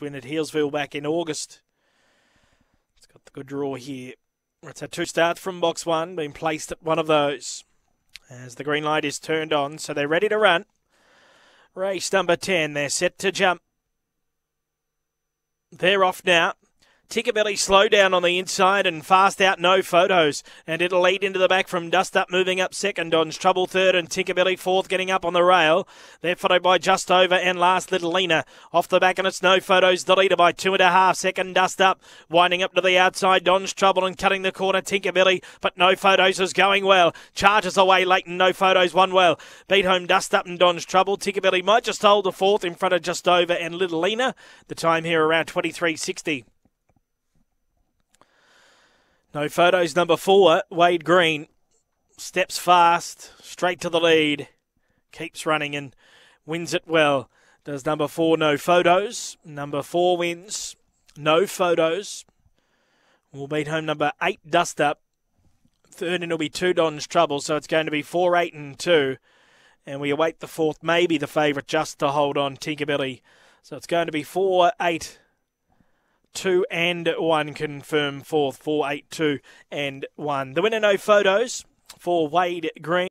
Win at Healesville back in August. It's got the good draw here. It's had two starts from box one, been placed at one of those. As the green light is turned on, so they're ready to run. Race number 10, they're set to jump. They're off now. Tinkerbelly slow down on the inside and fast out, no photos. And it'll lead into the back from Dust Up, moving up second. Don's Trouble third and Tinkerbelly fourth, getting up on the rail. They're followed by Just Over and last Little Lena. Off the back and it's no photos. The leader by two and a half. Second Dust Up, winding up to the outside. Don's Trouble and cutting the corner. Tinkerbelly, but no photos is going well. Charges away Leighton, no photos, one well. Beat home Dust Up and Don's Trouble. Tinkerbelly might just hold the fourth in front of Just Over and Little Lena. The time here around 23.60. No photos, number four, Wade Green. Steps fast, straight to the lead. Keeps running and wins it well. Does number four, no photos. Number four wins, no photos. We'll beat home number eight, Dust Up. Third, and it'll be two Don's Trouble, so it's going to be four, eight, and two. And we await the fourth, maybe the favourite, just to hold on, Tinkerbelly. So it's going to be four, eight, two and one confirm fourth, four, eight, two and one. The winner, no photos for Wade Green.